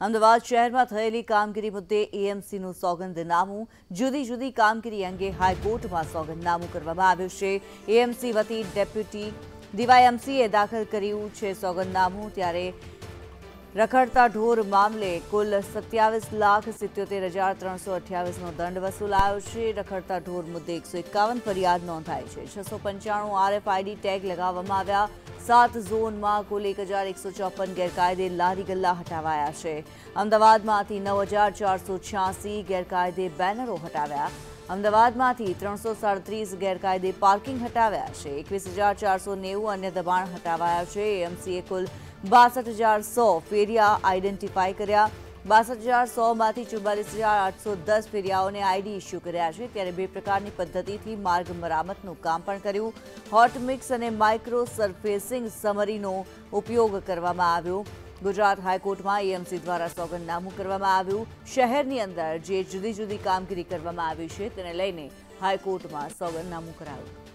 અમદાવાદ શહેરમાં થયેલી કામગીરી મુદ્દે એએમસીનું સોગંદનામું જુદી જુદી કામગીરી અંગે હાઈકોર્ટમાં સોગંદનામું કરવામાં આવ્યું છે. એએમસી વતી ડેપ્યુટી ડીવાયએમસીએ દાખલ કર્યું છે સોગંદનામું. ત્યારે રખડતા ઢોર મામલે કુલ સત્યાવીસ લાખ સિત્યોતેર હજાર ત્રણસો અઠ્યાવીસનો દંડ વસૂલાયો છે. રખડતા ઢોર મુદ્દે એકસો એકાવન ફરિયાદ નોંધાઈ છે. છસો પંચાણું આરએફઆઈડી ટેગ લગાવવામાં આવ્યા. સાત ઝોનમાં કુલ એક હજાર એકસો ચોપન ગેરકાયદે લારી ગલ્લા હટાવાયા છે. અમદાવાદમાંથી નવ હજાર ચારસો છ્યાસી ગેરકાયદે બેનરો હટાવ્યા. અમદાવાદમાંથી ત્રણસો સાડત્રીસ ગેરકાયદે પાર્કિંગ હટાવ્યા છે. એકવીસ હજાર ચારસો નેવું અન્ય દબાણ હટાવાયા છે. એમસીએ કુલ બાસઠ હજાર સો ફેરિયા આઈડેન્ટિફાઈ કર્યા. બાસઠ હજાર સોમાંથી ચુમ્માલીસ હજાર આઠસો દસ ફેરિયાઓને આઈડી ઇસ્યુ કર્યા છે. ત્યારે બે પ્રકારની પદ્ધતિથી માર્ગ મરામતનું કામ પણ કર્યું. હોટ મિક્સ અને માઇક્રો સરફેસિંગ સમરીનો ઉપયોગ કરવામાં આવ્યો. ગુજરાત હાઈકોર્ટમાં એએમસી દ્વારા સોગંદનામું કરવામાં આવ્યું. શહેરની અંદર જે જુદી જુદી કામગીરી કરવામાં આવી છે તેને લઈને હાઈકોર્ટમાં સોગંદનામું કરાયું.